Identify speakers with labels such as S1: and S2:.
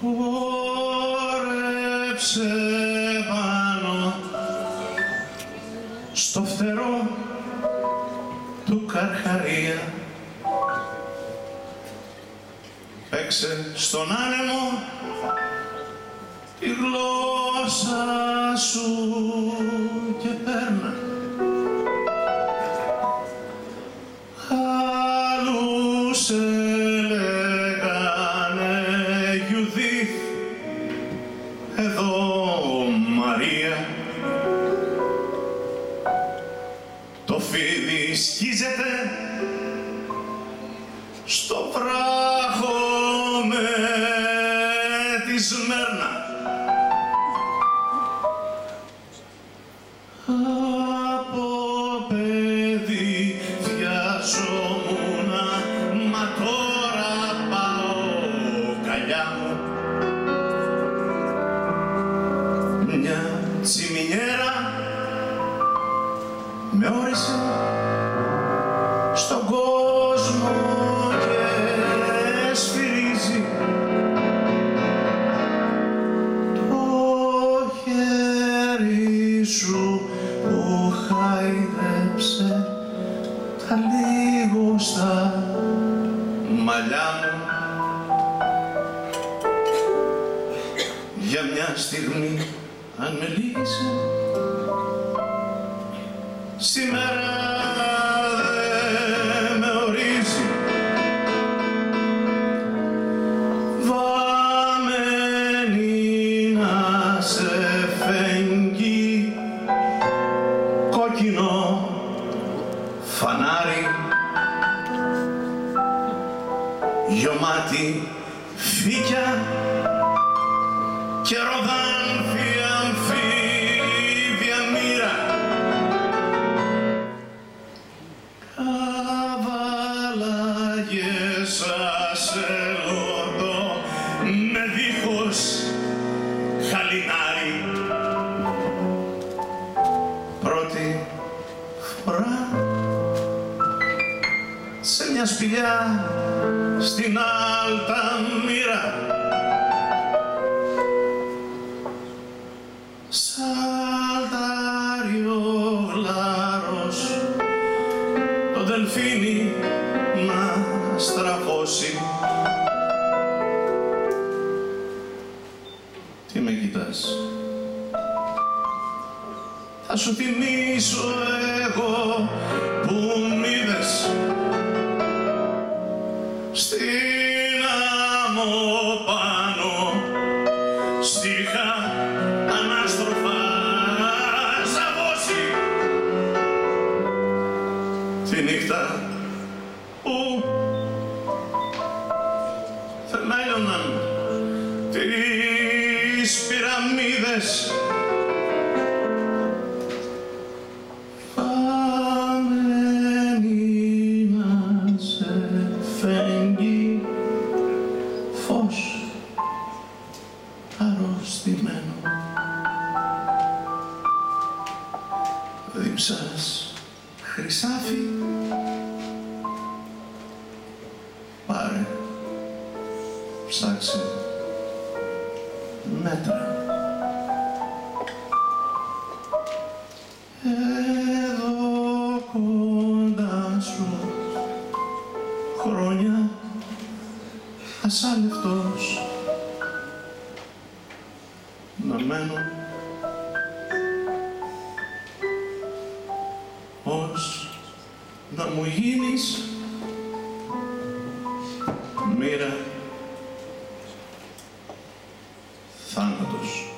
S1: χάιδεψε πάνω στο φτερό του Καρχαρία. Παίξε στον άνεμο τη γλώσσα σου και παίρνα άλλους έλεγανε το φίδι σκίζεται στο βράχο με της Σμέρνα. Από παιδί βιαζόμουνα, μα τώρα πάω καλιά μου. Μια τσιμινιέρα με όρισε στον κόσμο και σφυρίζει το χέρι σου που χάιδεψε τα λίγο στα μαλλιά μου. Για μια στιγμή αν με λύγησε σήμερα δεν με ορίζει. Βαμμένη να σε φεγγεί κόκκινο φανάρι. Γιωμάτι φύκια. Και ροδάνθια αμφίβια σε μια σπηλιά στην Αλταμύρα. Σαλτάριος γλάρος το δελφίνι να στραφώσει. Τι με κοιτάς; Θα σου θυμίσω εγώ στίχα ανάστροφα ζαβώσει. Τη νύχτα που θεμέλιωναν τις πυραμίδες Φαμένη να σε φέγγει φως αρρωστημένο δίψας χρυσάφι πάρε ψάξε μέτρα. Εδώ κοντά σου χρόνια ασάλευτος παραμένω ως να μου γίνεις μοίρα θάνατος.